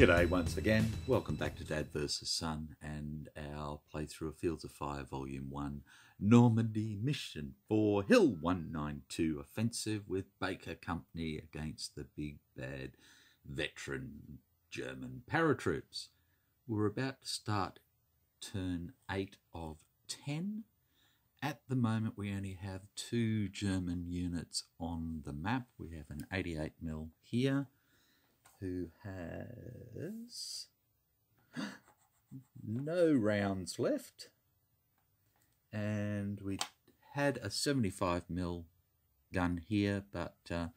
G'day once again. Welcome back to Dad vs. Son and our playthrough of Fields of Fire Volume 1 Normandy Mission 4 Hill 192 Offensive with Baker Company against the big bad veteran German paratroops. We're about to start turn 8 of 10. At the moment, we only have two German units on the map. We have an 88mm here who has no rounds left. And we had a 75 mil gun here, but uh,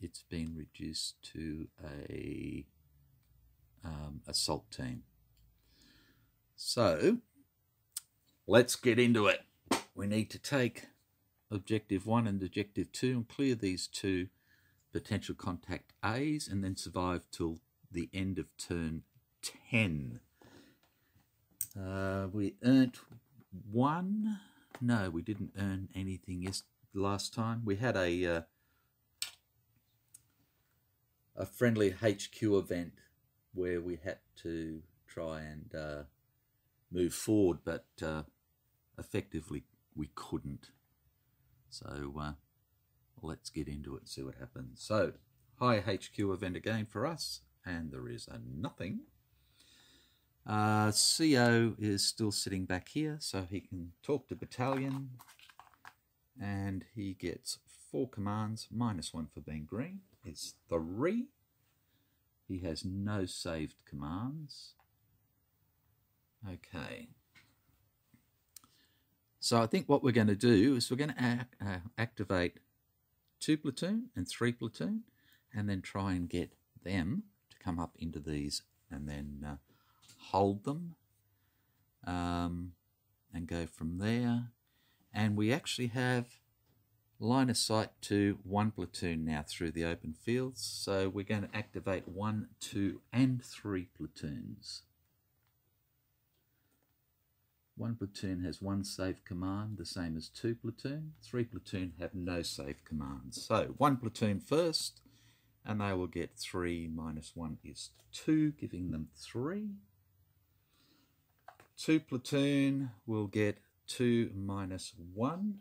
it's been reduced to a um, assault team. So let's get into it. We need to take objective one and objective two and clear these two potential contact A's and then survive till the end of turn 10. Uh, we earned one. No, we didn't earn anything yes, last time. We had a uh, a friendly HQ event where we had to try and uh, move forward, but uh, effectively we couldn't. So uh, let's get into it and see what happens. So, high HQ event again for us, and there is a nothing. Uh, CO is still sitting back here, so he can talk to battalion, and he gets four commands, minus one for being green. It's three. He has no saved commands. Okay. So I think what we're going to do is we're going to uh, activate two platoon and three platoon, and then try and get them to come up into these and then uh, hold them um, and go from there. And we actually have line of sight to one platoon now through the open fields. So we're going to activate one, two, and three platoons. One platoon has one save command, the same as two platoon. Three platoon have no save commands. So one platoon first, and they will get three minus one is two, giving them three. Two platoon will get two minus one,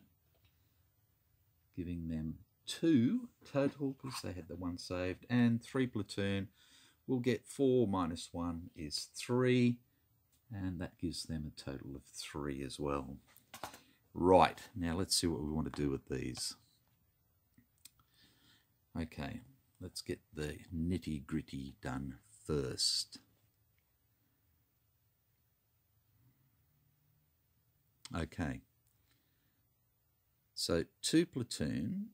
giving them two total because they had the one saved. And three platoon will get four minus one is three and that gives them a total of three as well. Right, now let's see what we want to do with these. Okay, let's get the nitty gritty done first. Okay, so two platoon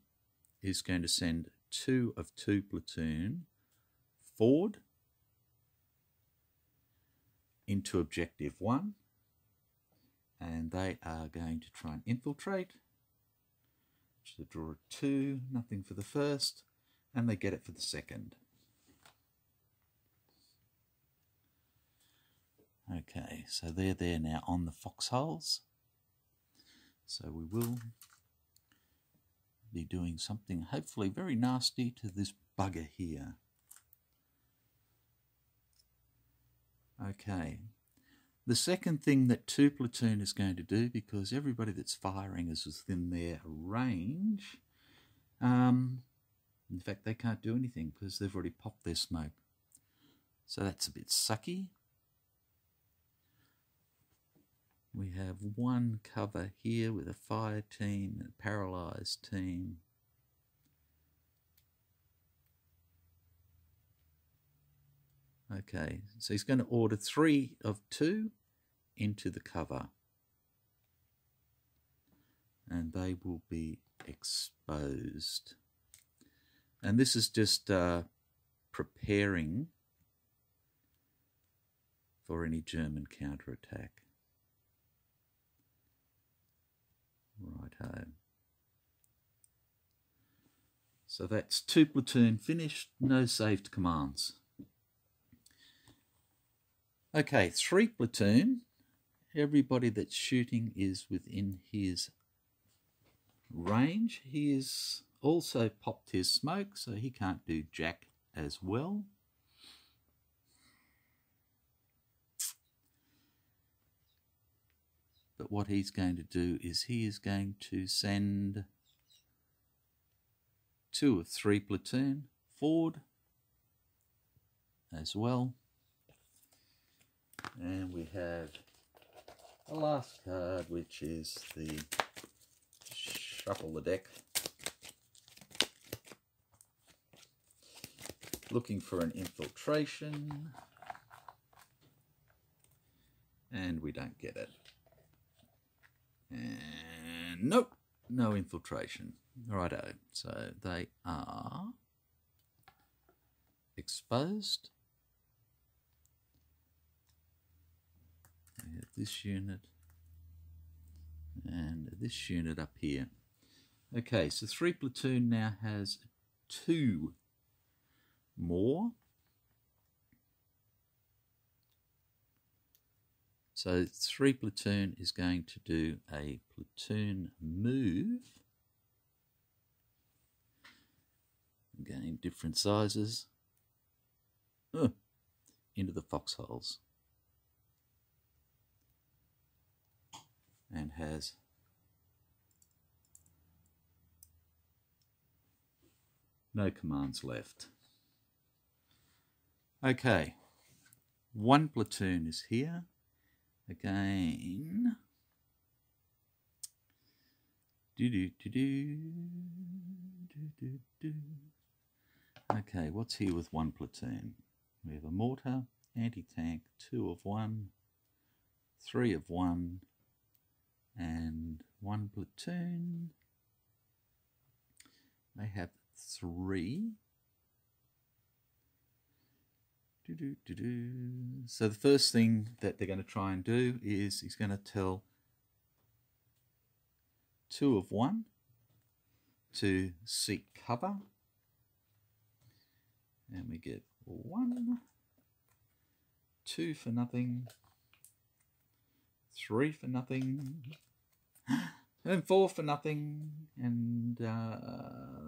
is going to send two of two platoon forward into objective one and they are going to try and infiltrate a draw of two nothing for the first and they get it for the second. Okay so they're there now on the foxholes. So we will be doing something hopefully very nasty to this bugger here Okay. The second thing that two platoon is going to do, because everybody that's firing is within their range, um, in fact, they can't do anything because they've already popped their smoke. So that's a bit sucky. We have one cover here with a fire team, a paralysed team, Okay, so he's going to order three of two into the cover. And they will be exposed. And this is just uh, preparing for any German counterattack. Righto. So that's two platoon finished, no saved commands. Okay, three platoon. Everybody that's shooting is within his range. He has also popped his smoke, so he can't do jack as well. But what he's going to do is he is going to send two or three platoon forward as well. And we have the last card, which is the shuffle the deck. Looking for an infiltration. And we don't get it. And nope, no infiltration. Righto, so they are exposed. We have this unit and this unit up here. Okay, so three platoon now has two more. So three platoon is going to do a platoon move. Again, different sizes. Uh, into the foxholes. And has no commands left. Okay, one platoon is here. Again, do do do do do do do. Okay, what's here with one platoon? We have a mortar, anti-tank, two of one, three of one, and one platoon. They have three. Do, do, do, do. So the first thing that they're going to try and do is he's going to tell two of one to seek cover. And we get one, two for nothing, three for nothing, and four for nothing. And uh,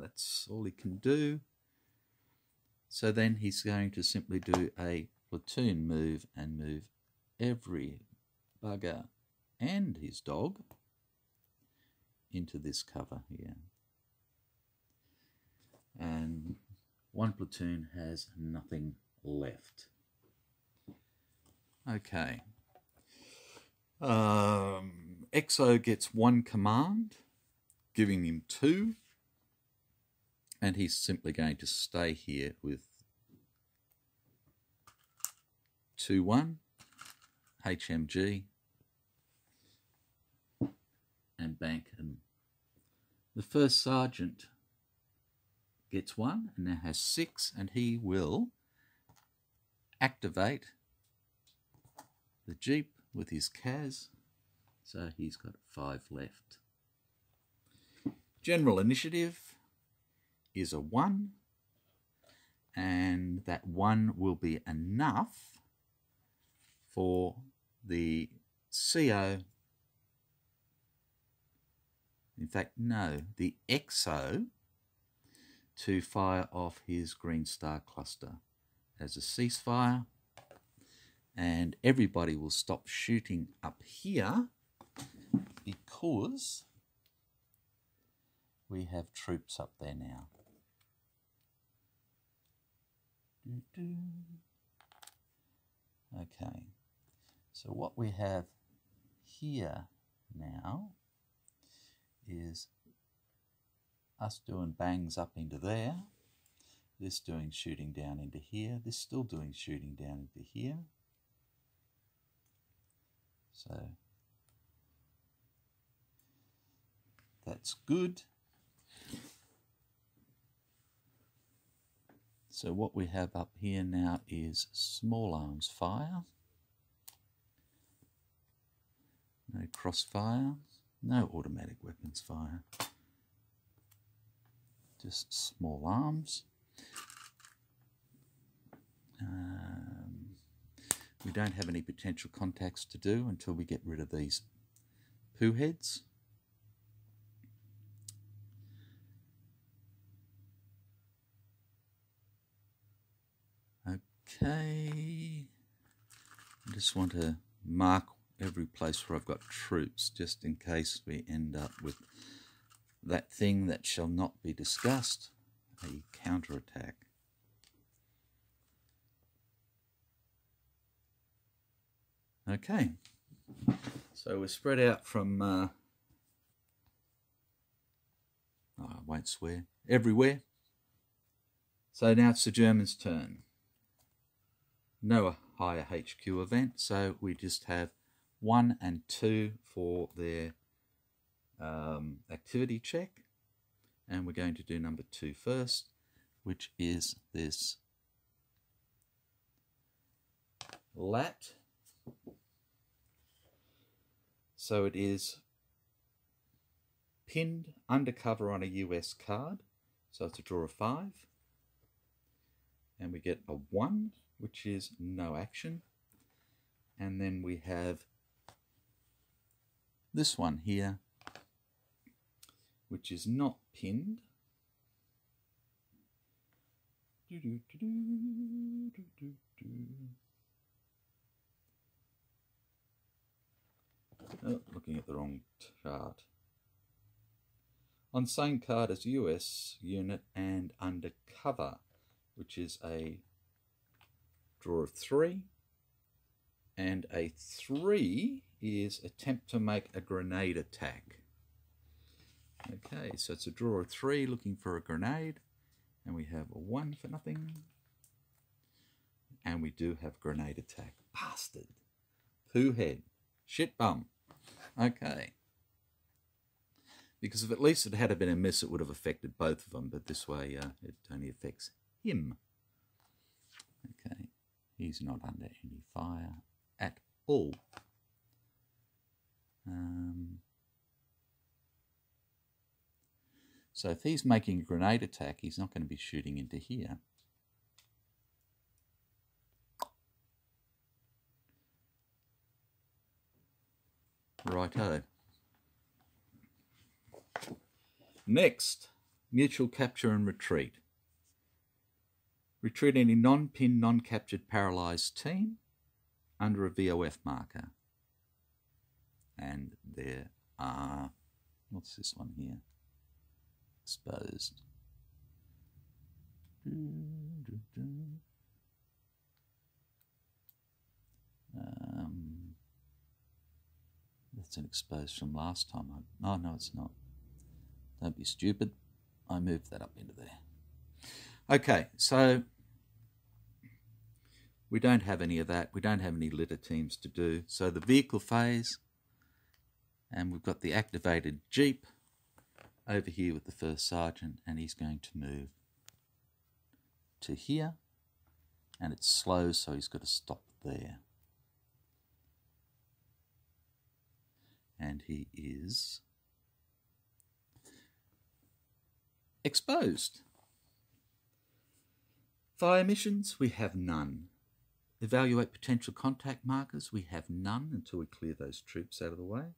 that's all he can do. So then he's going to simply do a platoon move and move every bugger and his dog into this cover here. And one platoon has nothing left. Okay. Um, Exo gets one command, giving him two and he's simply going to stay here with 2-1 HMG and bank and the first sergeant gets one and now has six and he will activate the jeep with his CAS so he's got five left. General initiative is a 1 and that 1 will be enough for the CO in fact no the EXO to fire off his Green Star cluster as a ceasefire. And everybody will stop shooting up here because we have troops up there now. Okay, so what we have here now is us doing bangs up into there, this doing shooting down into here, this still doing shooting down into here. So that's good. So what we have up here now is small arms fire, no crossfire, no automatic weapons fire, just small arms. Um, we don't have any potential contacts to do until we get rid of these poo heads. Okay. I just want to mark every place where I've got troops, just in case we end up with that thing that shall not be discussed, a counterattack. Okay, so we're spread out from, uh, oh, I won't swear, everywhere. So now it's the Germans' turn. No higher HQ event, so we just have one and two for their um, activity check. And we're going to do number two first, which is this lat so it is pinned undercover on a US card. So it's a draw of five. And we get a one, which is no action. And then we have this one here, which is not pinned. Oh, looking at the wrong chart. On same card as US unit and undercover, which is a draw of three. And a three is attempt to make a grenade attack. Okay, so it's a draw of three looking for a grenade. And we have a one for nothing. And we do have grenade attack. Bastard. Pooh head. Shit bum. Okay. Because if at least it had been a miss, it would have affected both of them, but this way uh, it only affects him. Okay, he's not under any fire at all. Um, so if he's making a grenade attack, he's not going to be shooting into here. Righto. Next, mutual capture and retreat. Retreat any non-pinned, non-captured paralysed team under a VOF marker. And there are, what's this one here? Exposed. Um, that's an exposed from last time. I, oh, no, it's not. Don't be stupid. I moved that up into there. Okay, so we don't have any of that. We don't have any litter teams to do. So the vehicle phase, and we've got the activated Jeep over here with the first sergeant, and he's going to move to here, and it's slow, so he's got to stop there. and he is exposed. Fire missions, we have none. Evaluate potential contact markers, we have none until we clear those troops out of the way.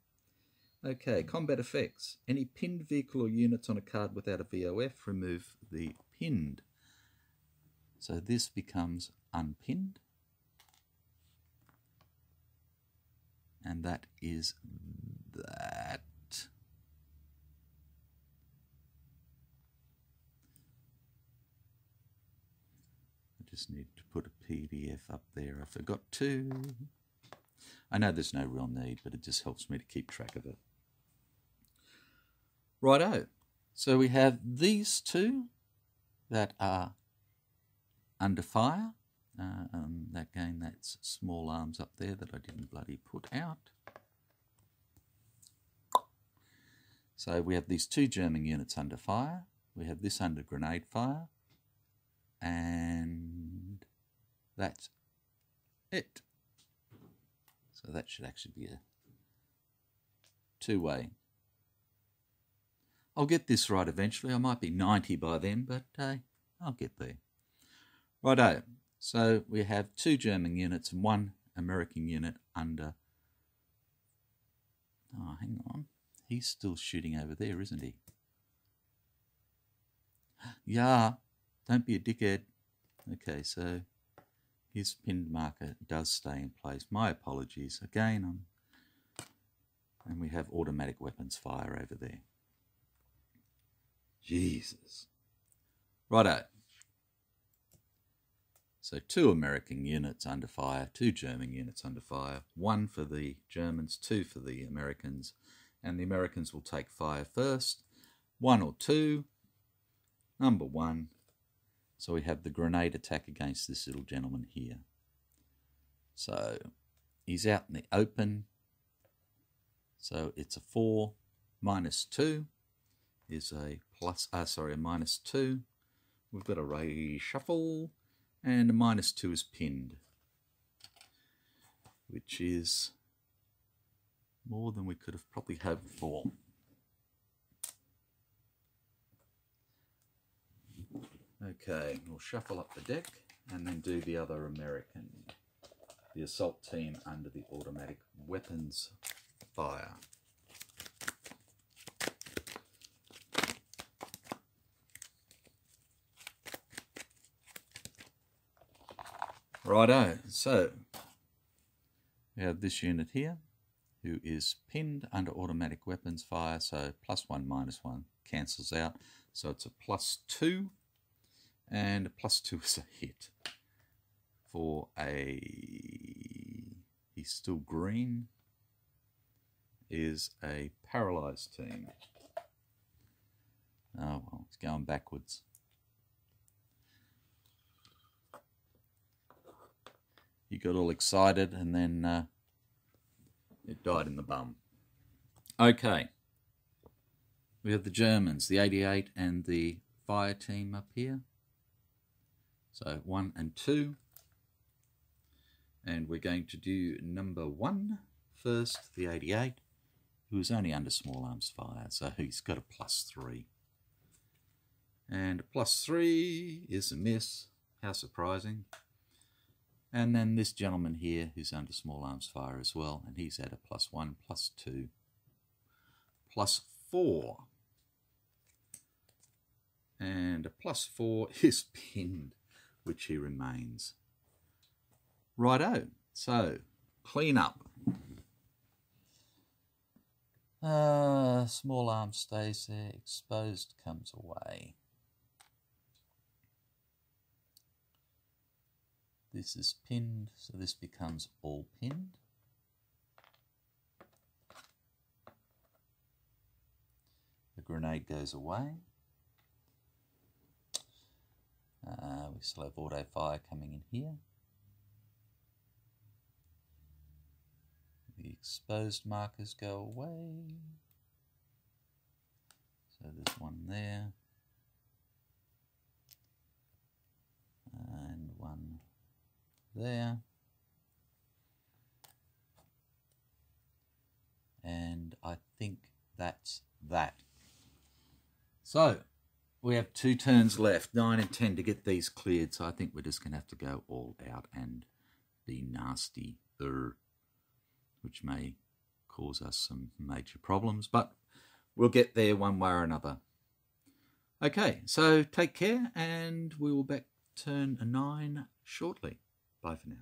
Okay, combat effects. Any pinned vehicle or units on a card without a VOF, remove the pinned. So this becomes unpinned. And that is that. I just need to put a PDF up there. I forgot to. I know there's no real need, but it just helps me to keep track of it. Righto. So we have these two that are under fire. Uh, um, again, that's small arms up there that I didn't bloody put out. So we have these two German units under fire. We have this under grenade fire. And that's it. So that should actually be a two-way. I'll get this right eventually. I might be 90 by then, but uh, I'll get there. Righto. So we have two German units and one American unit under... Oh, hang on. He's still shooting over there, isn't he? Yeah, don't be a dickhead. Okay, so his pinned marker does stay in place. My apologies. Again, I'm And we have automatic weapons fire over there. Jesus. Righto. So two American units under fire, two German units under fire, one for the Germans, two for the Americans, and the Americans will take fire first, one or two, number one. So we have the grenade attack against this little gentleman here. So he's out in the open. So it's a four minus two is a plus, uh, sorry, a minus two. We've got a reshuffle and a minus 2 is pinned, which is more than we could have probably hoped for. Okay, we'll shuffle up the deck and then do the other American, the assault team under the automatic weapons fire. Righto, so we have this unit here who is pinned under automatic weapons fire, so plus one, minus one cancels out. So it's a plus two, and plus two is a hit for a, he's still green, is a paralyzed team. Oh well, it's going backwards. he got all excited and then uh, it died in the bum. Okay. We have the Germans, the 88 and the fire team up here. So one and two. And we're going to do number one first, the 88, who's only under small arms fire, so he's got a plus three. And a plus three is a miss. How surprising. And then this gentleman here who's under small arms fire as well, and he's at a plus one, plus two, plus four. And a plus four is pinned, which he remains. Righto, so clean up. Uh, small arm stays there, exposed comes away. This is pinned, so this becomes all pinned. The grenade goes away. Uh, we still have auto fire coming in here. The exposed markers go away. So there's one there. And one there. And I think that's that. So we have two turns left, 9 and 10, to get these cleared. So I think we're just going to have to go all out and be nasty, which may cause us some major problems. But we'll get there one way or another. Okay, so take care, and we will back turn 9 shortly. Bye for now.